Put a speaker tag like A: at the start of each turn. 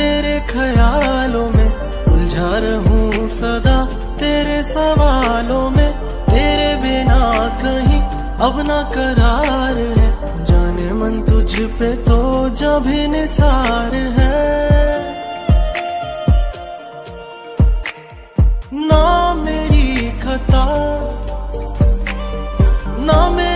A: तेरे ख्यालों में उलझा रहूँ सदा। तेरे सवालों में तेरे बिना कहीं अब ना करार है। जाने मन तुझ पे तो जब निसार है। ना मेरी खता, ना मेरी